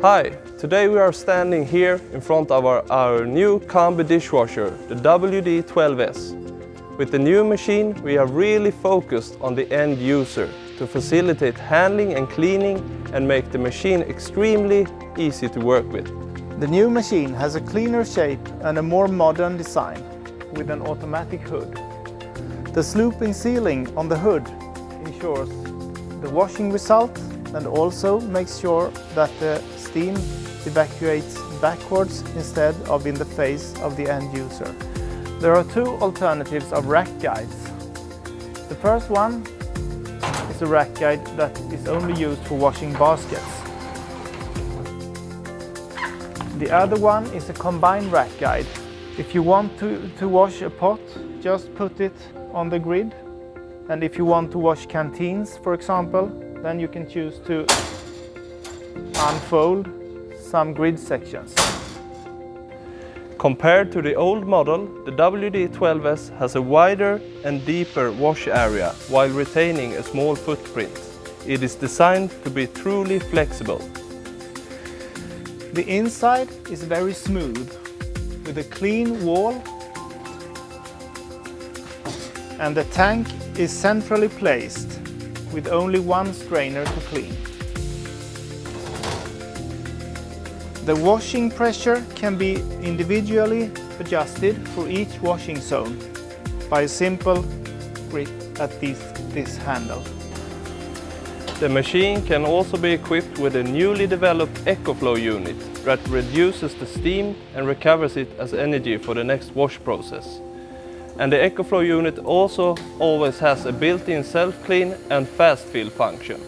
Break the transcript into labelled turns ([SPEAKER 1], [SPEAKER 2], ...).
[SPEAKER 1] Hi, today we are standing here in front of our, our new Combi dishwasher, the WD12S. With the new machine, we are really focused on the end user to facilitate handling and cleaning and make the machine extremely easy to work with.
[SPEAKER 2] The new machine has a cleaner shape and a more modern design with an automatic hood. The sloping ceiling on the hood ensures the washing result and also make sure that the steam evacuates backwards instead of in the face of the end user. There are two alternatives of rack guides. The first one is a rack guide that is only used for washing baskets. The other one is a combined rack guide. If you want to, to wash a pot, just put it on the grid. And if you want to wash canteens, for example, then you can choose to unfold some grid sections.
[SPEAKER 1] Compared to the old model, the WD12S has a wider and deeper wash area while retaining a small footprint. It is designed to be truly flexible.
[SPEAKER 2] The inside is very smooth with a clean wall and the tank is centrally placed with only one strainer to clean. The washing pressure can be individually adjusted for each washing zone by a simple grip at this, this handle.
[SPEAKER 1] The machine can also be equipped with a newly developed EcoFlow unit that reduces the steam and recovers it as energy for the next wash process. And the EcoFlow unit also always has a built-in self-clean and fast fill function.